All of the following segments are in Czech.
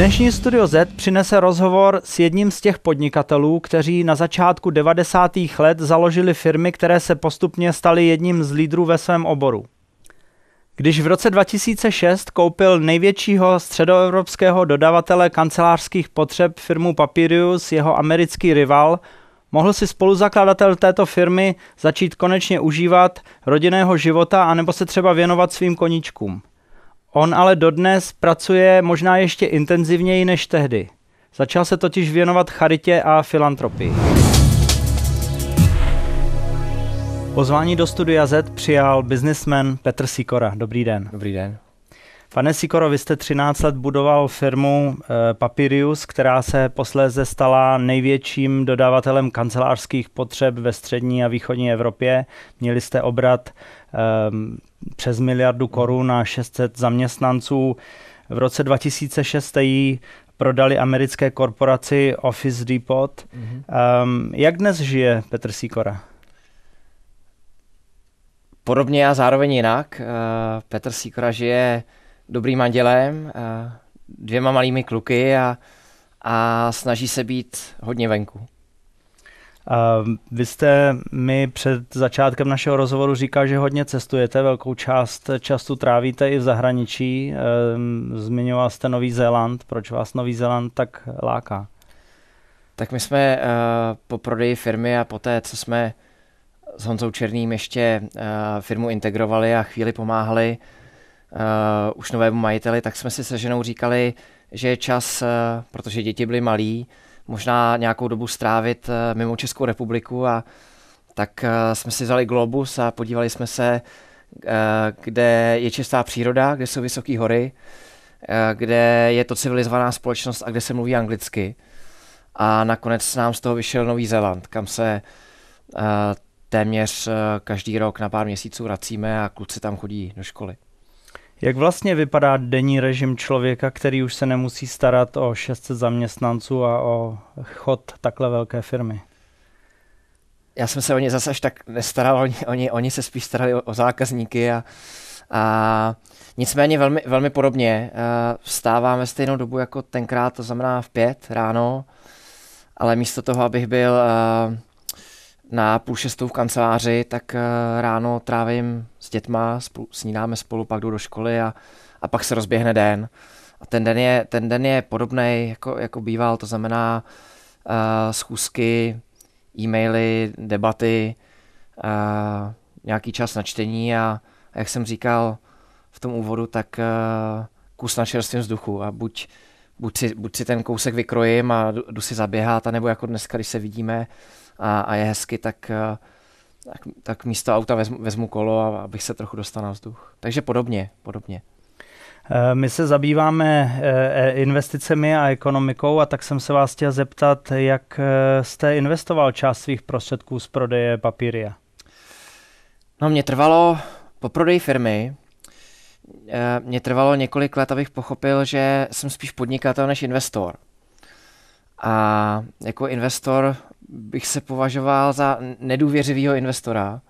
Dnešní Studio Z přinese rozhovor s jedním z těch podnikatelů, kteří na začátku 90. let založili firmy, které se postupně staly jedním z lídrů ve svém oboru. Když v roce 2006 koupil největšího středoevropského dodavatele kancelářských potřeb firmu Papirius jeho americký rival, mohl si spoluzakladatel této firmy začít konečně užívat rodinného života anebo se třeba věnovat svým koníčkům. On ale dodnes pracuje možná ještě intenzivněji než tehdy. Začal se totiž věnovat charitě a filantropii. Pozvání do Studia Z přijal businessman Petr Sikora. Dobrý den. Dobrý den. Pane Sikoro, vy jste 13 let budoval firmu eh, Papirius, která se posléze stala největším dodavatelem kancelářských potřeb ve střední a východní Evropě. Měli jste obrat um, přes miliardu korun a 600 zaměstnanců. V roce 2006 jste ji prodali americké korporaci Office Depot. Mm-hmm. Um, jak dnes žije Petr Sikora? Podobně a zároveň jinak. Uh, Petr Sikora žije dobrým manželem, dvěma malými kluky a, a snaží se být hodně venku. Uh, vy jste mi před začátkem našeho rozhovoru říkal, že hodně cestujete, velkou část času trávíte i v zahraničí. Uh, zmiňoval jste Nový Zéland. Proč vás Nový Zéland tak láká? Tak my jsme uh, po prodeji firmy a poté, co jsme s Honzou Černým ještě uh, firmu integrovali a chvíli pomáhali už novému majiteli, tak jsme si se ženou říkali, že je čas, uh, protože děti byly malí, možná nějakou dobu strávit uh, mimo Českou republiku a tak jsme si vzali globus a podívali jsme se, kde je čistá příroda, kde jsou vysoké hory, kde je to civilizovaná společnost a kde se mluví anglicky. A nakonec nám z toho vyšel Nový Zéland, kam se téměř eh, každý rok na pár měsíců vracíme a kluci tam chodí do školy. Jak vlastně vypadá denní režim člověka, který už se nemusí starat o 600 zaměstnanců a o chod takhle velké firmy? Já jsem se o ně zase až tak nestaral, oni, oni, oni se spíš starali o, o zákazníky a, a nicméně velmi, velmi podobně. Eh, vstáváme stejnou dobu jako tenkrát, to znamená v pět ráno, ale místo toho, abych byl uh, na půl šestou v kanceláři, tak eh, ráno trávím s dětma, spolu, snídáme spolu, pak jdu do školy a, a pak se rozběhne den. A ten den je, ten den je podobný, jako, jako býval, to znamená uh, schůzky, e-maily, debaty, uh, nějaký čas na čtení a, a jak jsem říkal v tom úvodu, tak uh, kus na čerstvém vzduchu a buď, buď, si, buď si ten kousek vykrojím a jdu, si zaběhat, nebo jako dneska, když se vidíme, a, a je hezky, tak, eh, tak, tak místo auta vezmu, vezmu kolo, abych se trochu dostal na vzduch. Takže podobně, podobně. Eh, my se zabýváme eh, investicemi a ekonomikou a tak jsem se vás chtěl zeptat, jak jste investoval část svých prostředků z prodeje papíria? No mě trvalo po prodeji firmy, mě trvalo několik let, abych pochopil, že jsem spíš podnikatel než investor. A jako investor bych se považoval za nedůvěřivého investora.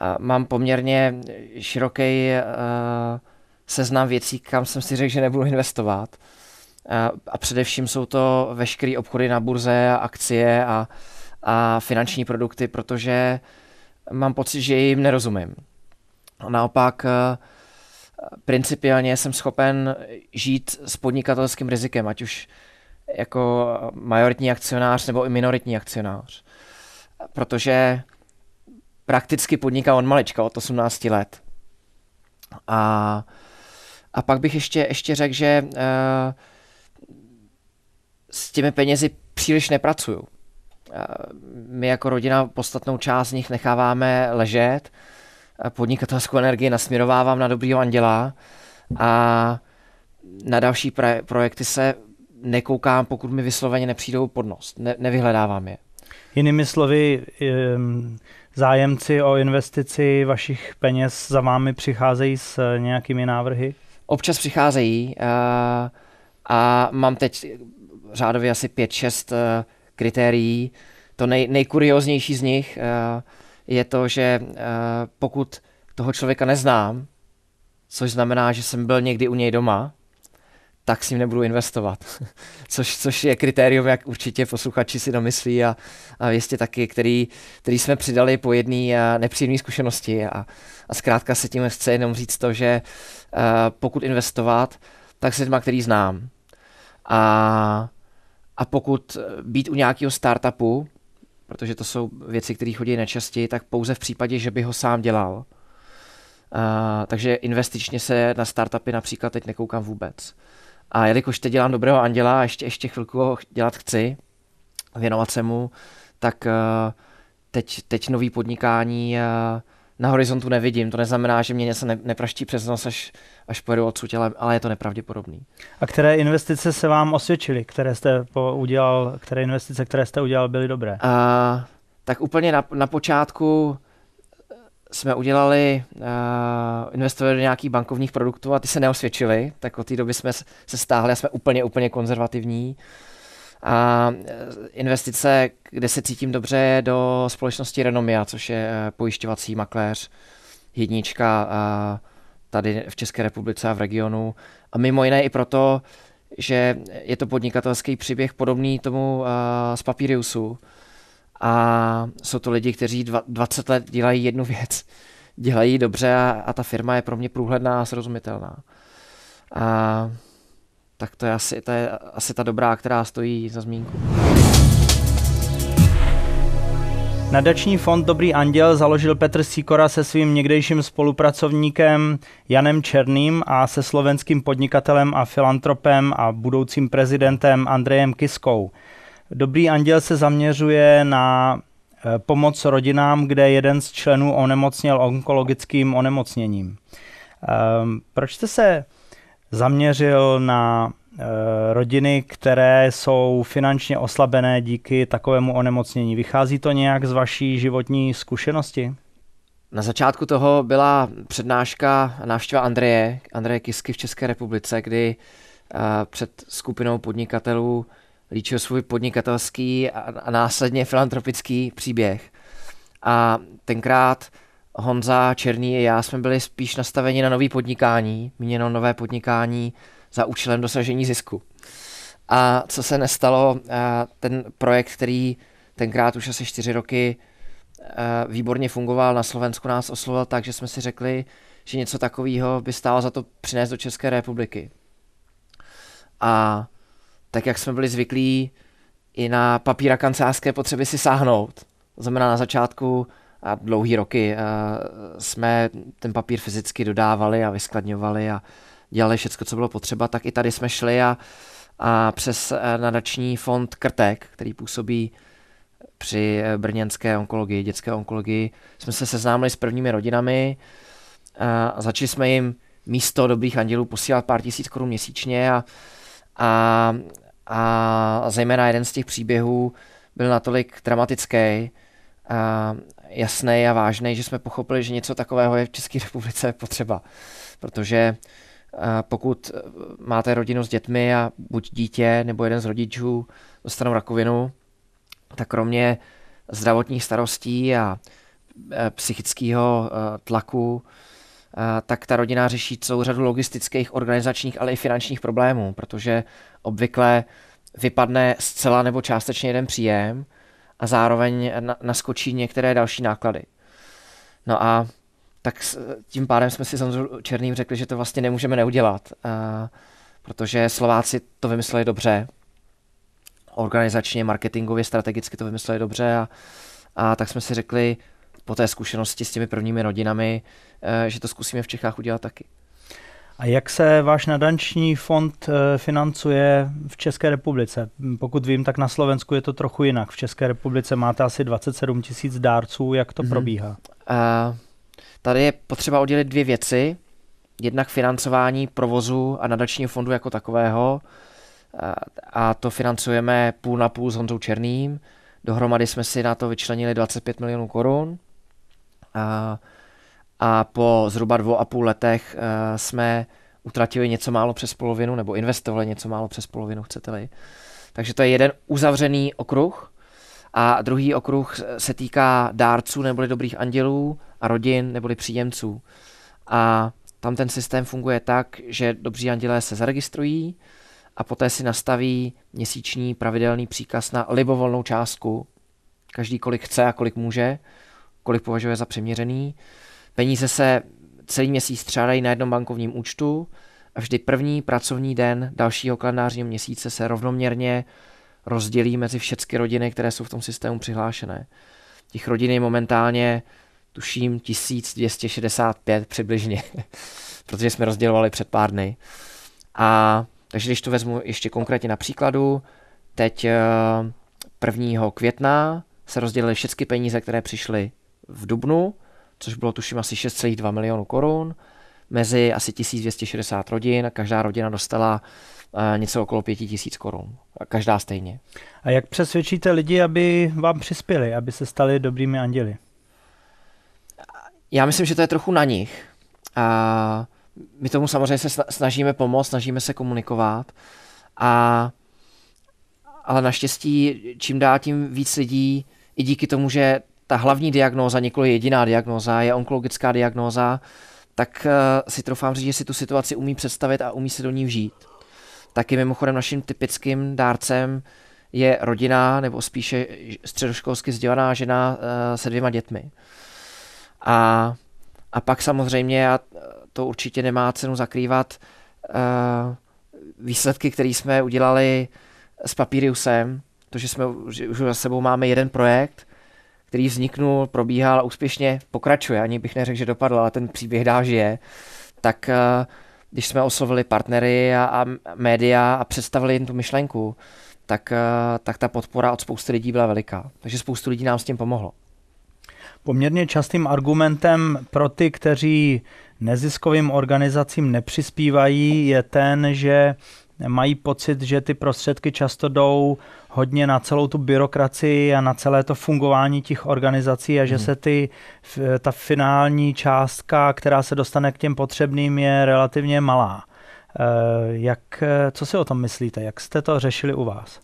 A mám poměrně široký uh, seznam věcí, kam jsem si řekl, že nebudu investovat. Uh, a především jsou to veškeré obchody na burze, a akcie a, a finanční produkty, protože mám pocit, že jim nerozumím. A naopak uh, principiálně jsem schopen žít s podnikatelským rizikem, ať už jako majoritní akcionář nebo i minoritní akcionář. Protože prakticky podniká od malička, od 18 let. A, a pak bych ještě, ještě řekl, že uh, s těmi penězi příliš nepracuju. Uh, my jako rodina podstatnou část z nich necháváme ležet, podnikatelskou energii nasměrovávám na dobrýho anděla a na další projekty se nekoukám, pokud mi vysloveně nepřijdou pod nos. Ne, nevyhledávám je. Jinými slovy, zájemci o investici vašich peněz za vámi přicházejí s nějakými návrhy? Občas přicházejí uh, a mám teď řádově asi 5-6 uh, eh, kritérií. To nej, nejkurioznější z nich uh, je to, že pokud toho člověka neznám, což znamená, že jsem byl někdy u něj doma, tak s ním nebudu investovat. což, což je kritérium, jak určitě posluchači si domyslí a, a jistě taky, který, který jsme přidali po jedné nepříjemné zkušenosti. A, a zkrátka se tím chce jenom říct to, že uh, pokud investovat, tak s lidma, který znám. A, a pokud být u nějakého startupu, protože to jsou věci, které chodí nejčastěji, tak pouze v případě, že by ho sám dělal. Uh, takže investičně se na startupy například teď nekoukám vůbec. A jelikož teď dělám dobrého anděla a ještě, ještě chvilku ho dělat chci, věnovat se mu, tak uh, teď, teď nový podnikání uh, na horizontu nevidím. To neznamená, že mě něco ne, nepraští přes nos, až, až pojedu odsud, ale, ale je to nepravděpodobný. A které investice se vám osvědčily? Které jste udělal, které investice, které jste udělal, byly dobré? Uh, tak úplně na, na počátku jsme udělali, uh, investovali do nějakých bankovních produktů a ty se neosvědčily, tak od té doby jsme se stáhli a jsme úplně, úplně konzervativní. A eh, investice, kde se cítím dobře, je do společnosti Renomia, což je eh, pojišťovací makléř, jednička a tady v České republice a v regionu. A mimo jiné i proto, že je to podnikatelský příběh podobný tomu z Papiriusu, a jsou to lidi, kteří dva, 20 let dělají jednu věc, dělají dobře a, a ta firma je pro mě průhledná a srozumitelná. A tak to je asi, to je asi ta dobrá, která stojí za zmínku. Nadační fond Dobrý anděl založil Petr Sikora se svým někdejším spolupracovníkem Janem Černým a se slovenským podnikatelem a filantropem a budoucím prezidentem Andrejem Kiskou. Dobrý anděl se zaměřuje na eh, pomoc rodinám, kde jeden z členů onemocněl onkologickým onemocněním. Ehm, proč jste se zaměřil na eh, rodiny, které jsou finančně oslabené díky takovému onemocnění? Vychází to nějak z vaší životní zkušenosti? Na začátku toho byla přednáška návštěva Andreje, Andreje Kisky v České republice, kdy eh, před skupinou podnikatelů líčil svůj podnikatelský a, a následně filantropický příběh. A tenkrát Honza Černý a já jsme byli spíš nastaveni na nový podnikání, míněno nové podnikání za účelem dosažení zisku. A co se nestalo, ten projekt, který tenkrát už asi čtyři roky výborně fungoval na Slovensku, nás oslovil tak, že jsme si řekli, že něco takového by stálo za to přinést do České republiky. A tak jak jsme byli zvyklí i na papíra kancelářské potřeby si sáhnout. To znamená na začátku a dlouhý roky jsme ten papír fyzicky dodávali a vyskladňovali a dělali všechno, co bylo potřeba, tak i tady jsme šli a, a přes e, nadační fond Krtek, který působí při e, brněnské onkologii, dětské onkologii, jsme se seznámili s prvními rodinami a začali jsme jim místo dobrých andělů posílat pár tisíc korun měsíčně a, a a zejména jeden z těch příběhů byl natolik dramatický, a jasný a vážný, že jsme pochopili, že něco takového je v České republice potřeba. Protože pokud máte rodinu s dětmi a buď dítě nebo jeden z rodičů dostanou rakovinu, tak kromě zdravotních starostí a e, psychického e, tlaku, tak ta rodina řeší celou řadu logistických, organizačních, ale i finančních problémů, protože obvykle vypadne zcela nebo částečně jeden příjem a zároveň naskočí některé další náklady. No a tak tím pádem jsme si s Černým řekli, že to vlastně nemůžeme neudělat, a, protože Slováci to vymysleli dobře, organizačně, marketingově, strategicky to vymysleli dobře a, a tak jsme si řekli po té zkušenosti s těmi prvními rodinami, e, že to zkusíme v Čechách udělat taky. A jak se váš nadanční fond eh, financuje v České republice? Pokud vím, tak na Slovensku je to trochu jinak. V České republice máte asi 27 tisíc dárců. Jak to mm-hmm. probíhá? Uh, tady je potřeba oddělit dvě věci. Jednak financování provozu a nadačního fondu jako takového. A to financujeme půl na půl s Honzou Černým. Dohromady jsme si na to vyčlenili 25 milionů korun. A a po zhruba dvou a půl letech uh, jsme utratili něco málo přes polovinu, nebo investovali něco málo přes polovinu, chcete-li. Takže to je jeden uzavřený okruh. A druhý okruh se týká dárců neboli dobrých andělů a rodin neboli příjemců. A Tam ten systém funguje tak, že dobří andělé se zaregistrují a poté si nastaví měsíční pravidelný příkaz na libovolnou částku, každý kolik chce a kolik může, kolik považuje za přiměřený. Peníze se celý měsíc střádají na jednom bankovním účtu a vždy první pracovní den dalšího kalendářního měsíce se rovnoměrně rozdělí mezi všechny rodiny, které jsou v tom systému přihlášené. Těch rodin je momentálně, tuším, 1265 přibližně, protože jsme rozdělovali před pár dny. A takže když to vezmu ještě konkrétně na příkladu, teď 1. Eh, května se rozdělily všechny peníze, které přišly v Dubnu, což bylo tuším asi 6,2 milionů korun, mezi asi 1260 rodin a každá rodina dostala uh, něco okolo 5000 korun. Každá stejně. A jak přesvědčíte lidi, aby vám přispěli, aby se stali dobrými anděli? Já myslím, že to je trochu na nich. A my tomu samozřejmě se snažíme pomoct, snažíme se komunikovat. A, ale naštěstí čím dál tím víc lidí, i díky tomu, že ta hlavní diagnóza, nikoli jediná diagnóza, je onkologická diagnóza, tak uh, si troufám říct, že si tu situaci umí představit a umí se do ní vžít. Taky mimochodem naším typickým dárcem je rodina, nebo spíše středoškolsky vzdělaná žena uh, se dvěma dětmi. A, a pak samozřejmě, a to určitě nemá cenu zakrývat, uh, výsledky, které jsme udělali s Papiriusem, to, že jsme že už za sebou máme jeden projekt, který vzniknul, probíhal a úspěšně pokračuje, ani bych neřekl, že dopadl, ale ten příběh dál žije, tak uh, když jsme oslovili partnery a, a média a představili jim tu myšlenku, tak, uh, tak ta podpora od spousty lidí byla veliká. Takže spoustu lidí nám s tím pomohlo. Poměrně častým argumentem pro ty, kteří neziskovým organizacím nepřispívají, je ten, že mají pocit, že ty prostředky často jdou hodně na celou tu byrokracii a na celé to fungování těch organizací a že hmm. se ty, ta finální částka, která se dostane k těm potřebným, je relativně malá. Eh, jak, co si o tom myslíte? Jak jste to řešili u vás?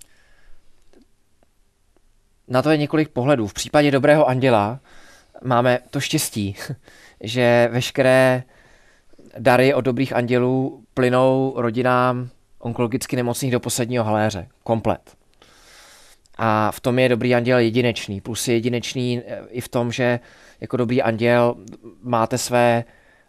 Na to je několik pohledů. V případě Dobrého anděla máme to štěstí, že veškeré dary od dobrých andělů plynou rodinám onkologicky nemocných do posledního haléře. Komplet. A v tom je dobrý anděl jedinečný. Plus je jedinečný eh, i v tom, že jako dobrý anděl máte své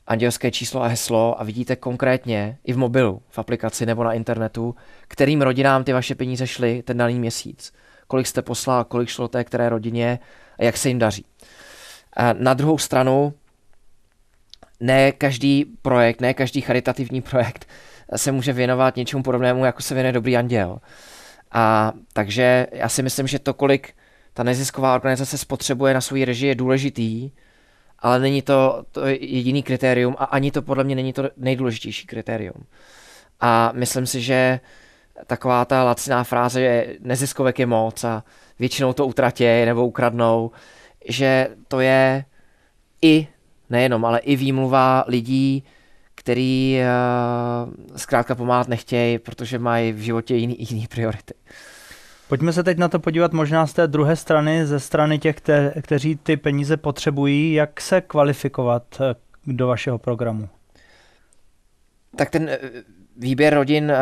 andělské číslo a heslo a vidíte konkrétně i v mobilu, v aplikaci nebo na internetu, kterým rodinám ty vaše peníze šly ten daný měsíc. Kolik jste poslal, kolik šlo té které rodině a jak se jim daří. A na druhou stranu, ne každý projekt, ne každý charitativní projekt se může věnovat něčemu podobnému, jako se věnuje Dobrý anděl. A takže já si myslím, že to, kolik ta nezisková organizace spotřebuje na svou režii, je důležitý, ale není to, to jediný kritérium a ani to podle mě není to nejdůležitější kritérium. A myslím si, že taková ta laciná fráze, že neziskovek je moc a většinou to utratě nebo ukradnou, že to je i, nejenom, ale i výmluva lidí, který uh, zkrátka pomáhat nechtějí, protože mají v životě jiný, jiný priority. Pojďme se teď na to podívat možná z té druhé strany, ze strany těch, kte- kteří ty peníze potřebují. Jak se kvalifikovat eh, do vašeho programu? Tak ten eh, výběr rodin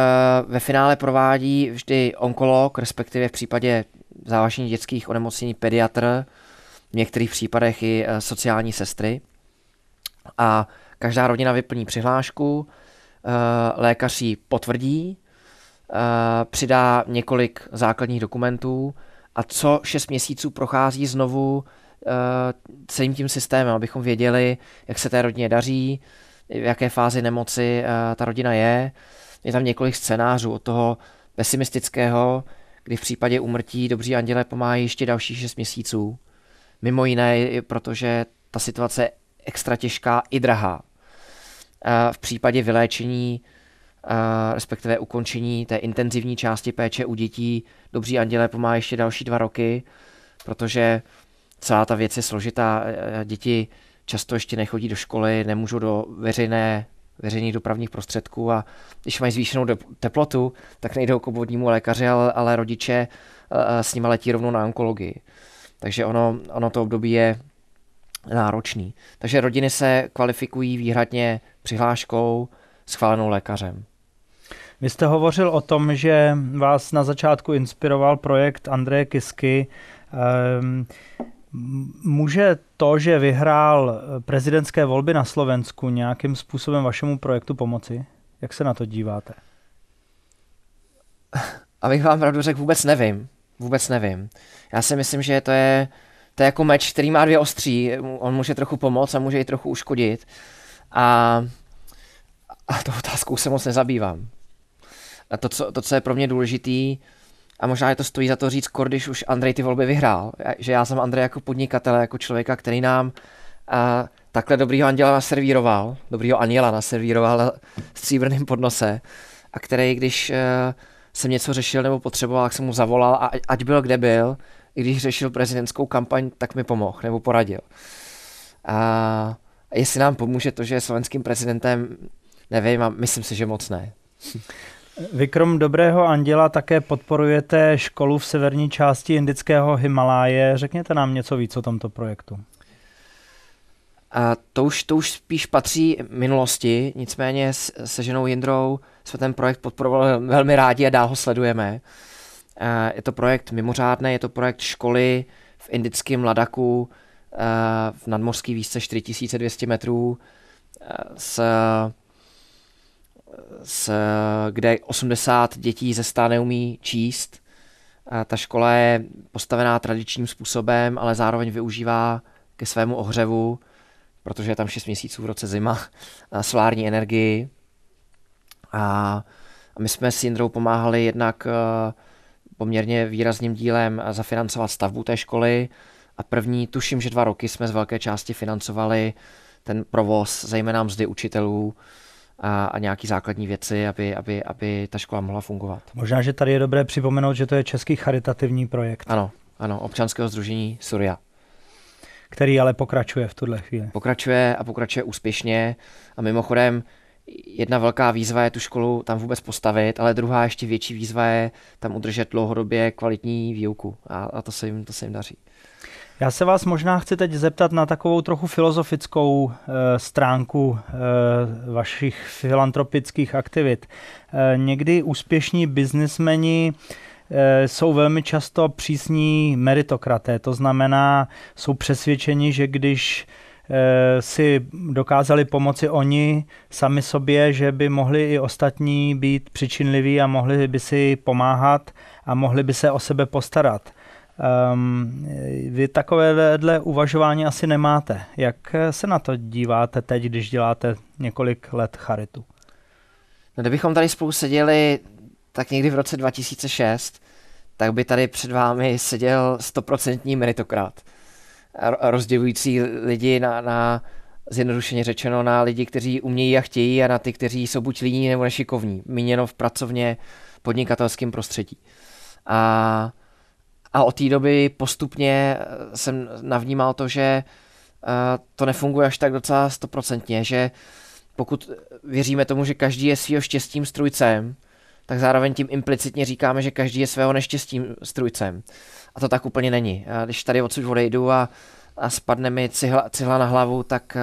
ve finále provádí vždy onkolog, respektive v případě závažných dětských onemocnění pediatr, v některých případech i sociální sestry. A Každá rodina vyplní přihlášku, eh, lékař ji potvrdí, eh, přidá několik základních dokumentů a co 6 měsíců prochází znovu eh, celým tím systémem, abychom věděli, jak se té rodině daří, v jaké fázi nemoci ta rodina je. Je tam několik scénářů od toho pesimistického, kdy v případě umrtí dobří anděle pomáhají ještě dalších 6 měsíců. Mimo jiné, protože ta situace je extra těžká i drahá. V případě vyléčení, respektive ukončení té intenzivní části péče u dětí, dobří andělé pomáhá ještě další dva roky, protože celá ta věc je složitá. Děti často ještě nechodí do školy, nemůžou do veřejné, veřejných dopravních prostředků a když mají zvýšenou teplotu, tak nejdou k obvodnímu lékaři, ale, ale rodiče s nimi letí rovnou na onkologii. Takže ono, ono to období je náročný. Takže rodiny se kvalifikují výhradně přihláškou schválenou lékařem. Vy jste hovořil o tom, že vás na začátku inspiroval projekt Andreje Kisky. Ehm, může to, že vyhrál prezidentské volby na Slovensku, nějakým způsobem vašemu projektu pomoci? Jak se na to díváte? Abych vám pravdu řekl, vůbec nevím. Vůbec nevím. Já si myslím, že to je, to je jako meč, který má dvě ostří. On může trochu pomoct a může i trochu uškodit. A, a tou otázkou se moc nezabývám. A to, co, to, co je pro mě důležitý, a možná je to stojí za to říct, když už Andrej ty volby vyhrál, že já jsem Andrej jako podnikatel, jako člověka, který nám a, takhle dobrýho anděla naservíroval, dobrýho anděla naservíroval na stříbrném podnose a který, když uh, jsem něco řešil nebo potřeboval, tak jsem mu zavolal a ať byl kde byl, když řešil prezidentskou kampaň, tak mi pomohl nebo poradil. A jestli nám pomůže to, že je slovenským prezidentem, nevím a myslím si, že moc ne. Vy krom Dobrého anděla také podporujete školu v severní části indického Himaláje. Řekněte nám něco víc o tomto projektu. A to už, to už spíš patří minulosti, nicméně se ženou Jindrou jsme ten projekt podporovali velmi rádi a dál ho sledujeme. Je to projekt mimořádný, je to projekt školy v indickém Ladaku v nadmořské výšce 4200 metrů s, s, kde 80 dětí ze stá neumí číst. Ta škola je postavená tradičním způsobem, ale zároveň využívá ke svému ohřevu protože je tam 6 měsíců v roce zima, solární energii. A, a my jsme s Jindrou pomáhali jednak uh, poměrně výrazným dílem zafinancovat stavbu té školy a první, tuším, že dva roky jsme z velké části financovali ten provoz, zejména mzdy učitelů a, a nějaký základní věci, aby, aby, aby ta škola mohla fungovat. Možná, že tady je dobré připomenout, že to je český charitativní projekt. Ano, ano, občanského združení Surya který ale pokračuje v tuhle chvíli. Pokračuje a pokračuje úspěšně a mimochodem jedna velká výzva je tu školu tam vůbec postavit, ale druhá ještě větší výzva je tam udržet dlouhodobě kvalitní výuku a, a to, se jim, to se jim daří. Já se vás možná chci teď zeptat na takovou trochu filozofickou e, stránku e, vašich filantropických aktivit. E, někdy úspěšní biznismeni jsou velmi často přísní meritokraté. To znamená, jsou přesvědčeni, že když si dokázali pomoci oni sami sobě, že by mohli i ostatní být přičinliví a mohli by si pomáhat a mohli by se o sebe postarat. Um, vy takovéhle uvažování asi nemáte. Jak se na to díváte teď, když děláte několik let charitu? No, kdybychom tady spolu seděli tak někdy v roce 2006, tak by tady před vámi seděl stoprocentní meritokrat, rozdělující lidi na, na, zjednodušeně řečeno, na lidi, kteří umějí a chtějí a na ty, kteří jsou buď líní nebo nešikovní, míněno v pracovně podnikatelském prostředí. A, a od té doby postupně jsem navnímal to, že to nefunguje až tak docela stoprocentně, že pokud věříme tomu, že každý je svýho štěstím strujcem, tak zároveň tím implicitně říkáme, že každý je svého neštěstím strujcem. A to tak úplně není. Když tady odsud odejdu a, a spadne mi cihla, cihla na hlavu, tak,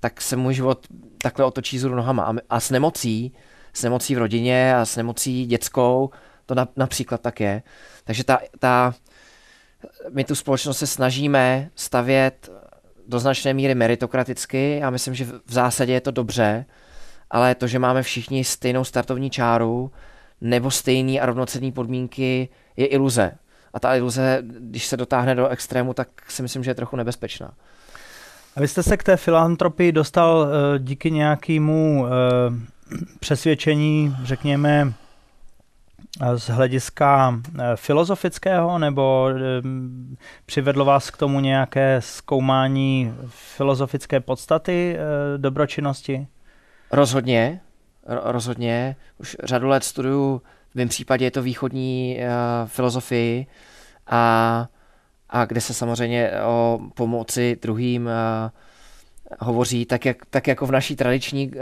tak se můj život takhle otočí zůru nohama. A, a s nemocí, s nemocí v rodině a s nemocí dětskou, to na, například tak je. Takže ta, ta, my tu společnost se snažíme stavět do značné míry meritokraticky. Já myslím, že v zásadě je to dobře, ale to, že máme všichni stejnou startovní čáru nebo stejný a rovnocenný podmínky, je iluze. A ta iluze, když se dotáhne do extrému, tak si myslím, že je trochu nebezpečná. A vy jste se k té filantropii dostal uh, díky nějakému uh, přesvědčení, řekněme, z hlediska filozofického, nebo přivedlo vás k tomu nějaké zkoumání filozofické podstaty dobročinnosti? Rozhodně, rozhodně. Už řadu let studuju, v mém případě je to východní uh, filozofii a, a kde se samozřejmě o pomoci druhým uh, hovoří tak, jak, tak jako v naší tradiční uh, uh,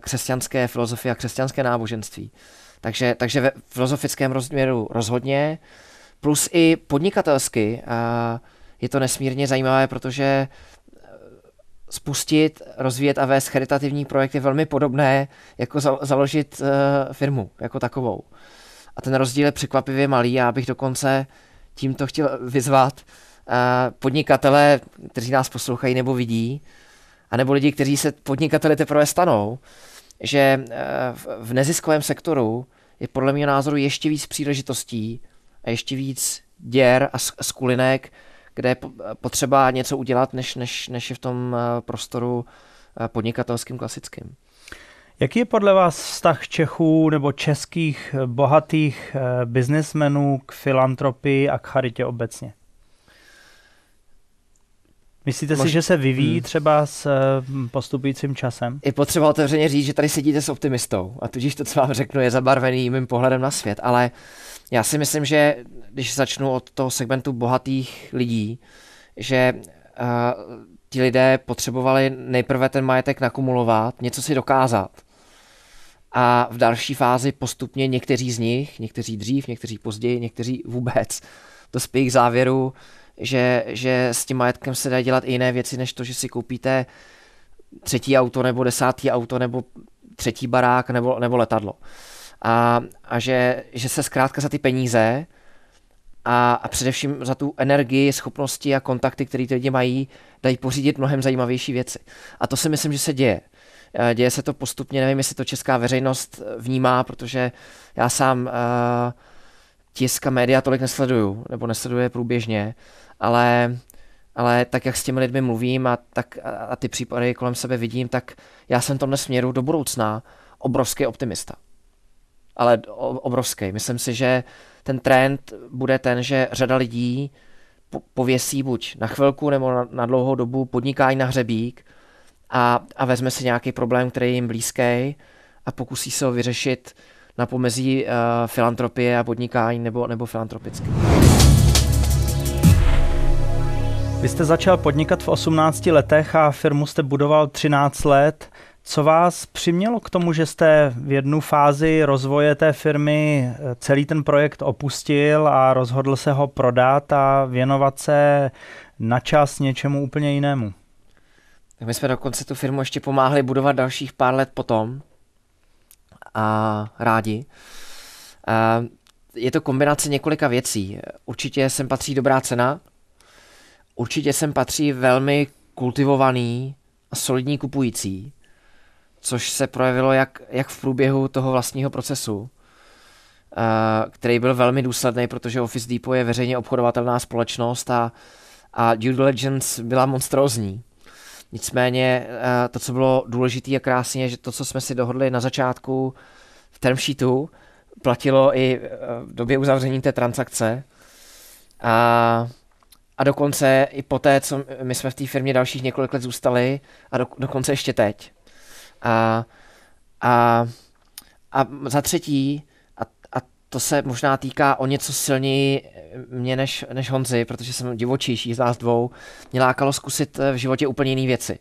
křesťanské filozofii a křesťanské náboženství. Takže, takže ve filozofickém rozměru rozhodně, plus i podnikatelsky. Uh, je to nesmírně zajímavé, protože spustit, rozvíjet a vést charitativní projekt je velmi podobné, jako založit uh, firmu jako takovou. A ten rozdíl je překvapivě malý. Já bych dokonce tímto chtěl vyzvat uh, podnikatele, kteří nás poslouchají nebo vidí, anebo lidi, kteří se podnikateli teprve stanou, že uh, v neziskovém sektoru je podle mého názoru ještě víc příležitostí a ještě víc děr a skulinek, kde je potřeba něco udělat, než, než, než je v tom eh, prostoru eh, podnikatelským klasickým. Jaký je podle vás vztah Čechů nebo českých eh, bohatých biznesmenů k filantropii a k charitě obecně? Myslíte Mož... si, že se vyvíjí hmm. třeba s postupujícím časem? Je potřeba otevřeně říct, že tady sedíte s optimistou a tudíž to, co vám řeknu, je zabarvený mým pohledem na svět, ale já si myslím, že když začnu od toho segmentu bohatých lidí, že uh, ti lidé potřebovali nejprve ten majetek nakumulovat, něco si dokázat. A v další fázi postupně někteří z nich, někteří dřív, někteří později, někteří vůbec, dospějí k závěru, že, že s tím majetkem se dá dělat i jiné věci, než to, že si koupíte třetí auto nebo desátý auto nebo třetí barák nebo, nebo letadlo. A, a že, že se zkrátka za ty peníze a, a především za tu energii, schopnosti a kontakty, které ty lidi mají, dají pořídit mnohem zajímavější věci. A to si myslím, že se děje. Eh, děje se to postupně, nevím, jestli to česká veřejnost vnímá, protože já sám uh, tisk a média tolik nesleduju, nebo nesleduje průběžně, ale, ale tak, jak s těmi lidmi mluvím a, tak, a, a ty případy kolem sebe vidím, tak já jsem v tomhle směru do budoucna obrovský optimista. Ale obrovský. Myslím si, že ten trend bude ten, že řada lidí pověsí buď na chvilku nebo na, dlouhou dobu podnikání na hřebík a, a vezme si nějaký problém, který je jim blízký a pokusí se ho vyřešit na pomezí uh, filantropie a podnikání nebo, nebo filantropicky. Vy jste začal podnikat v 18 letech a firmu jste budoval 13 let. Co vás přimělo k tomu, že jste v jednu fázi rozvoje té firmy eh, celý ten projekt opustil a rozhodl se ho prodat a věnovat se na čas něčemu úplně jinému? Tak my jsme dokonce tu firmu ještě pomáhli budovat dalších pár let potom a rádi. A je to kombinace několika věcí. Určitě sem patří dobrá cena, určitě sem patří velmi kultivovaný a solidní kupující, což se projevilo jak, jak v průběhu toho vlastního procesu, uh, který byl velmi důsledný, protože Office Depot je veřejně obchodovatelná společnost a, a due diligence byla monstrózní. Nicméně uh, to, co bylo důležité a krásně, že to, co jsme si dohodli na začátku v term sheetu, platilo i uh, v době uzavření té transakce. A, a dokonce i poté, co my jsme v té firmě dalších několik let zůstali a do, dokonce ještě teď. A, a, a za třetí, a, a to se možná týká o něco silněji mě než, než Honzi, protože jsem divočejší z nás dvou, mě lákalo zkusit v životě úplně jiné věci.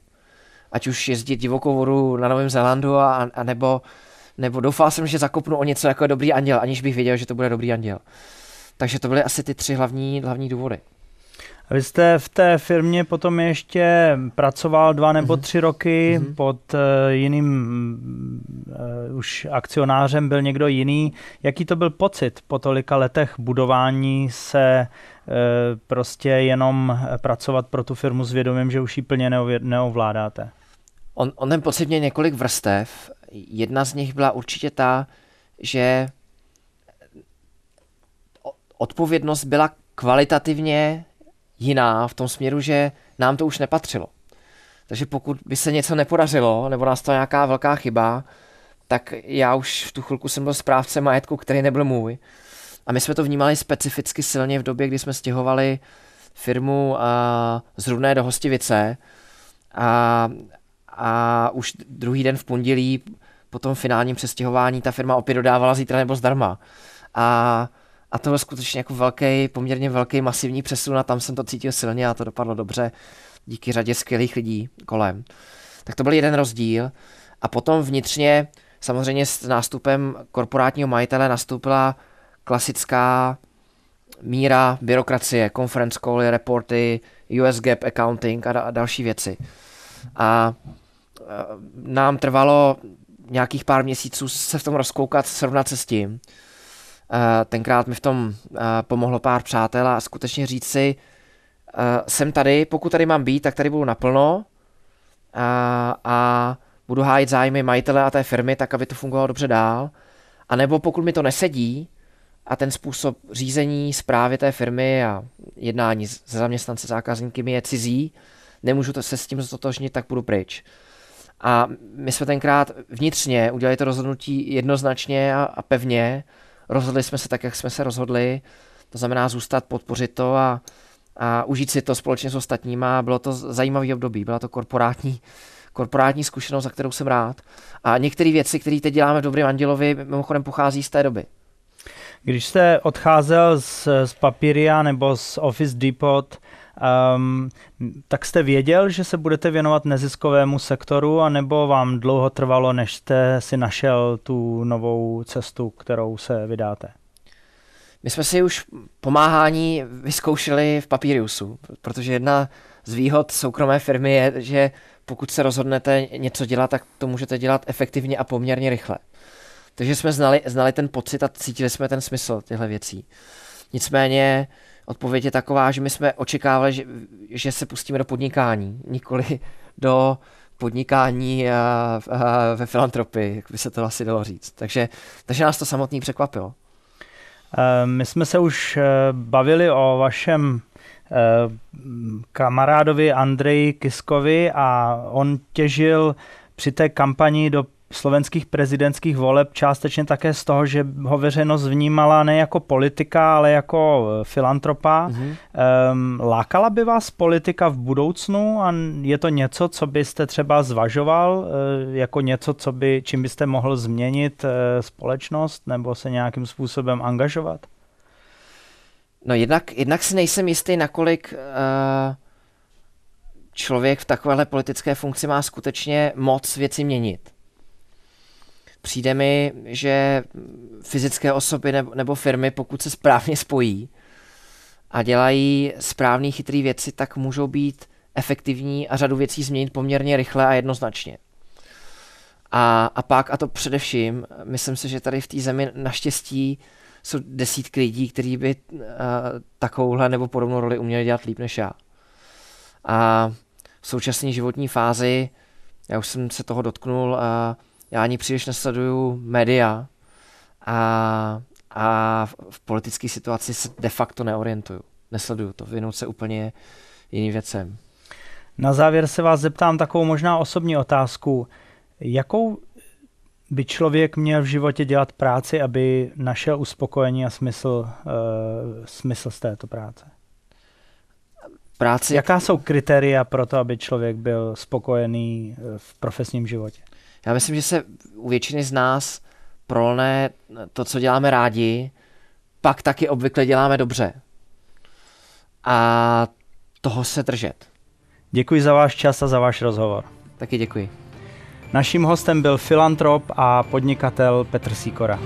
Ať už jezdit divokou vodu na Novém Zélandu a, a nebo, nebo doufal jsem, že zakopnu o něco jako dobrý anděl, aniž bych věděl, že to bude dobrý anděl. Takže to byly asi ty tři hlavní, hlavní důvody. Vy jste v té firmě potom ještě pracoval dva nebo mhm. tři roky mm-hmm. pod uh, jiným uh, už akcionářem, byl někdo jiný. Jaký to byl pocit po tolika letech budování se uh, prostě jenom pracovat pro tu firmu s vědomím, že už ji plně neovládáte? On, on ten pocit měl několik vrstev. Jedna z nich byla určitě ta, že odpovědnost byla kvalitativně jiná v tom směru, že nám to už nepatřilo. Takže pokud by se něco nepodařilo, nebo nastala nějaká velká chyba, tak já už v tu chvilku jsem byl správce majetku, který nebyl můj. A my jsme to vnímali specificky silně v době, kdy jsme stěhovali firmu a, z Rudné do Hostivice a, a už druhý den v pondělí po tom finálním přestěhování ta firma opět dodávala zítra nebo zdarma. A a to byl skutečně jako velký, poměrně velký masivní přesun a tam jsem to cítil silně a to dopadlo dobře díky řadě skvělých lidí kolem. Tak to byl jeden rozdíl. A potom vnitřně, samozřejmě s nástupem korporátního majitele nastoupila klasická míra byrokracie, conference call, reporty, US GAAP accounting a, a další věci. A nám trvalo nějakých pár měsíců se v tom rozkoukat, srovnat se s tím. Tenkrát mi v tom pomohlo pár přátel a skutečně říct si, jsem tady, pokud tady mám být, tak tady budu naplno a, a budu hájit zájmy majitele a té firmy, tak aby to fungovalo dobře dál. A nebo pokud mi to nesedí a ten způsob řízení, zprávy té firmy a jednání se zaměstnanci, zákazníky mi je cizí, nemůžu to se s tím zotožnit, tak budu pryč. A my jsme tenkrát vnitřně udělali to rozhodnutí jednoznačně a, a pevně. Rozhodli jsme se tak, jak jsme se rozhodli. To znamená zůstat, podpořit to a, a užít si to společně s ostatníma. Bylo to zajímavý období, byla to korporátní, korporátní zkušenost, za kterou jsem rád. A některé věci, které teď děláme v Dobrým Andělovi, mimochodem pochází z té doby. Když jste odcházel z, z Papíria nebo z Office Depot, Um, tak jste věděl, že se budete věnovat neziskovému sektoru, anebo vám dlouho trvalo, než jste si našel tu novou cestu, kterou se vydáte? My jsme si už pomáhání vyzkoušeli v Papiriusu, protože jedna z výhod soukromé firmy je, že pokud se rozhodnete něco dělat, tak to můžete dělat efektivně a poměrně rychle. Takže jsme znali, znali ten pocit a cítili jsme ten smysl těchto věcí. Nicméně odpověď je taková, že my jsme očekávali, že, že se pustíme do podnikání, nikoli do podnikání a, a ve filantropii, jak by se to asi dalo říct. Takže, takže nás to samotný překvapilo. Eh, my jsme se už eh, bavili o vašem eh, kamarádovi Andreji Kiskovi a on těžil při té kampani do slovenských prezidentských voleb částečně také z toho, že ho veřejnost vnímala ne jako politika, ale jako eh, filantropa. Mm-hmm. Um, lákala by vás politika v budoucnu a je to něco, co byste třeba zvažoval uh, jako něco, co by, čím byste mohl změnit uh, společnost nebo se nějakým způsobem angažovat? No jednak, jednak si nejsem jistý, nakolik uh, člověk v takovéhle politické funkci má skutečně moc věci měnit. Přijde mi, že fyzické osoby nebo, firmy, pokud se správně spojí a dělají správné chytré věci, tak můžou být efektivní a řadu věcí změnit poměrně rychle a jednoznačně. A, a pak, a to především, myslím si, že tady v té zemi naštěstí jsou desítky lidí, kteří by uh, takovouhle nebo podobnou roli uměli dělat líp než já. A v současné životní fázi, já už jsem se toho dotknul, uh, já ani příliš nesleduju média a, a v politické situaci se de facto neorientuju. Nesleduju to, věnuju se úplně jiným věcem. Na závěr se vás zeptám takovou možná osobní otázku. Jakou by člověk měl v životě dělat práci, aby našel uspokojení a smysl, uh, smysl z této práce? Práci... Jaká jsou kritéria pro to, aby člověk byl spokojený eh, v profesním životě? Já myslím, že se u většiny z nás prolne to, co děláme rádi, pak taky obvykle děláme dobře. A toho se držet. Děkuji za váš čas a za váš rozhovor. Taky děkuji. Naším hostem byl filantrop a podnikatel Petr Sikora.